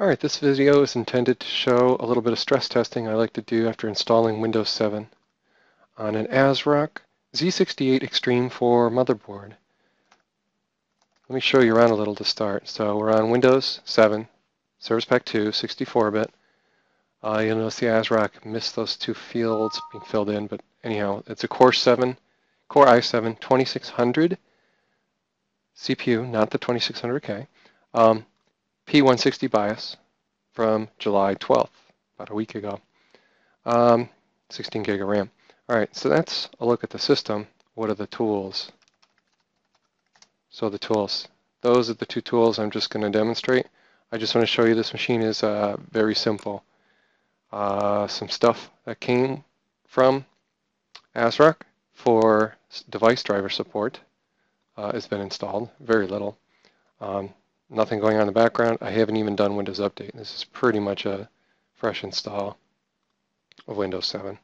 Alright, this video is intended to show a little bit of stress testing I like to do after installing Windows 7 on an ASRock Z68 Extreme 4 motherboard. Let me show you around a little to start. So we're on Windows 7, Service Pack 2, 64-bit. Uh, you'll notice the ASRock missed those two fields being filled in, but anyhow, it's a Core 7, Core i7 2600 CPU, not the 2600K. Um, P160 BIOS from July 12th, about a week ago. Um, 16 gig of RAM. All right, so that's a look at the system. What are the tools? So the tools. Those are the two tools I'm just going to demonstrate. I just want to show you this machine is uh, very simple. Uh, some stuff that came from ASRock for device driver support uh, has been installed. Very little. Um, nothing going on in the background. I haven't even done Windows Update. This is pretty much a fresh install of Windows 7.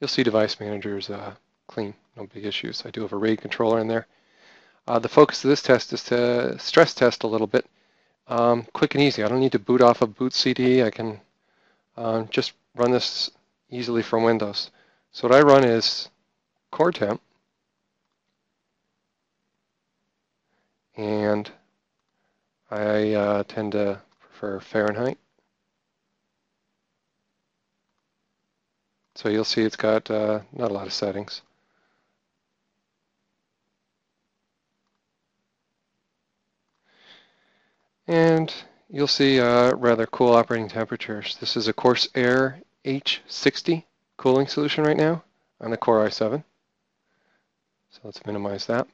You'll see Device Manager is uh, clean, no big issues. I do have a RAID controller in there. Uh, the focus of this test is to stress test a little bit. Um, quick and easy. I don't need to boot off a boot CD. I can um, just run this easily from Windows. So what I run is core temp and I uh, tend to prefer Fahrenheit. So you'll see it's got uh, not a lot of settings. And you'll see uh, rather cool operating temperatures. This is a Corsair H60 cooling solution right now on the Core i7. So let's minimize that.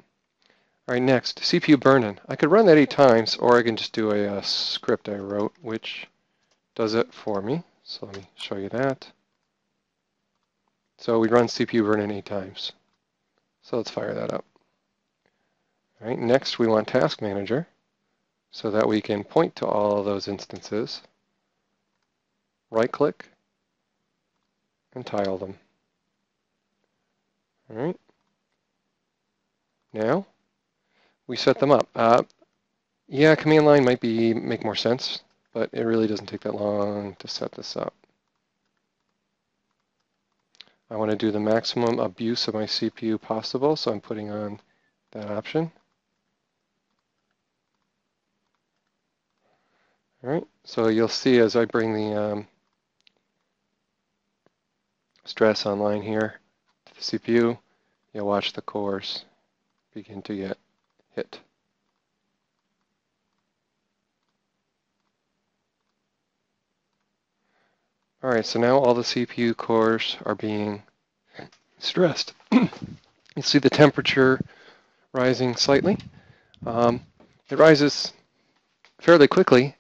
All right, next, CPU burn-in. I could run that eight times, or I can just do a, a uh, script I wrote, which does it for me. So let me show you that. So we run CPU burn-in eight times. So let's fire that up. All right, next we want Task Manager so that we can point to all of those instances, right-click, and tile them. All right. Now, we set them up. Uh, yeah, command line might be make more sense, but it really doesn't take that long to set this up. I want to do the maximum abuse of my CPU possible, so I'm putting on that option. All right, so you'll see as I bring the um, stress online here to the CPU, you'll watch the cores begin to get hit. All right, so now all the CPU cores are being stressed. you see the temperature rising slightly. Um, it rises fairly quickly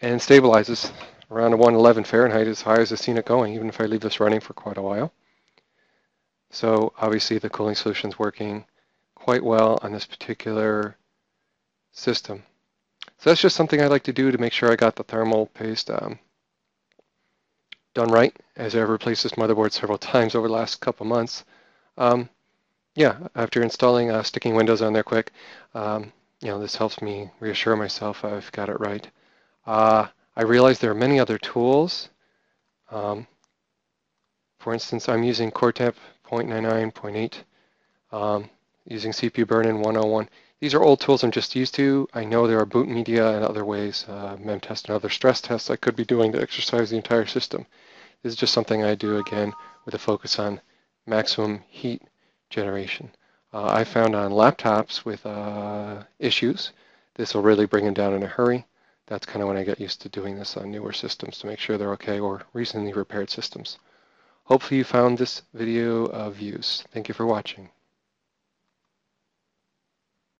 and stabilizes around 111 Fahrenheit as high as I've seen it going, even if I leave this running for quite a while. So obviously the cooling solution is working quite well on this particular system. So that's just something I like to do to make sure I got the thermal paste um, done right, as I've replaced this motherboard several times over the last couple months. Um, yeah, after installing uh, sticking Windows on there quick, um, you know, this helps me reassure myself I've got it right. Uh, I realize there are many other tools. Um, for instance, I'm using CoreTemp 0.99, um, using CPU burn-in 101. These are old tools I'm just used to. I know there are boot media and other ways, uh, memtest and other stress tests I could be doing to exercise the entire system. This is just something I do again with a focus on maximum heat generation. Uh, I found on laptops with uh, issues, this will really bring them down in a hurry. That's kind of when I get used to doing this on newer systems to make sure they're okay or recently repaired systems. Hopefully you found this video of use. Thank you for watching.